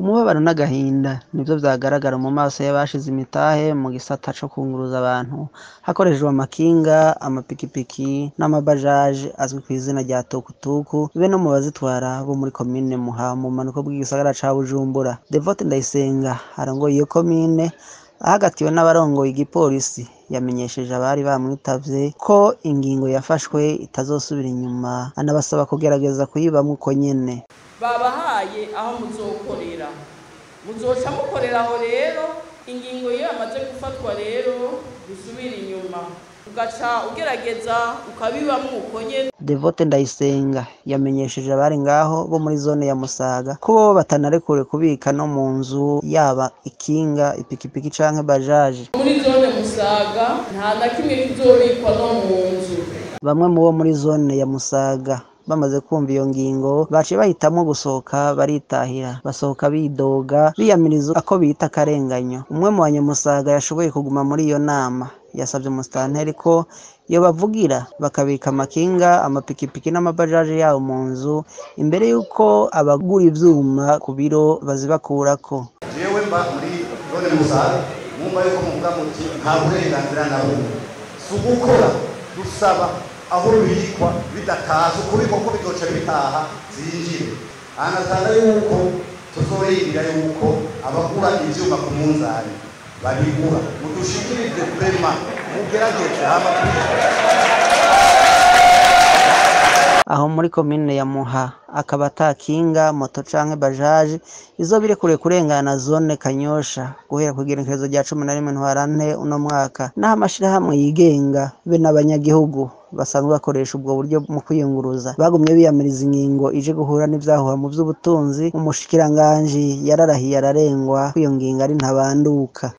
Umubabaro n'agahinda nivyo vyagaragara mu maso y'abashize imitahe mu gisata co kunguruza abantu hakoreshejwe amakinga, amapikipiki n'amabajaje azwi kw'izina rya tukutuku be no mu bazitwara bo muri komine Muha mu bumanuko bw'igisagara ca Bujumbura. Devote Ndayisenga arongoye iyo komine ahagatiwe n'abarongoye igipolisi yamenyesheje abari bamwitavye ko ingingo yafashwe itazosubira inyuma anabasaba kugerageza kuyibamwo uko nyene. Babahaye aho muzokorera. Muzoca mukorera aho rero ingingo iyo yamaze gufatwa rero dusubira inyuma. Ugaca ugerageza ukabibamwo uko nyene. Devote Ndayisenga yamenyesheje abari ngaho bo muri zone ya Musaga ko bobo batanarekuriwe kubika no mu nzu yaba ikinga, ipikipiki canke bajaje. muri zone musaga nta na kimwe kizobikwa no mu nzu. Bamwe mu bo muri zone ya Musaga bamaze kumva iyo ngingo baciye bahitamwo gusohoka baritahira basohoka bidoga biyamiriza ako bita akarenganyo. Umwe mu banyamusaga yashoboye kuguma muri iyo nama yasavye umusitanteri ko yobavugira bakabika amakinga, amapikipiki n'amabajaje yabo mu nzu imbere y'uko abagura ivyuma ku biro bazibakurako. jewe mba muri zone musaga mwumva yuko muvuga muti nta burenganzira na bumwe si ugukora dusaba aho bibikwa bidataha si ukubikwa ko bizoca bitaha zinjire. Anasanga yuko tuzorindira yuko abagura ivyuma ku munzani. Babigura. Mudushikirize vrema mugerageze hama aho muri komine ya Muha. Akaba ata kinga moto canke bajaje. Izoba irekuriwe kurengana zone Kanyosha. Guhera kw'igenekerezo rya cumi na rimwe ntwarante uno mwaka. Naho amashirahamwe yigenga be n'abanyagihugu. Basanzwe bakoresha ubwo buryo mu kwiyunguruza. Bagumye biyamiriza ingingo ije guhura n'ivyahuha mu vy'ubutunzi. Umushikiranganji yararahiye ararengwa. Ko iyo ngingo ari ntabanduka.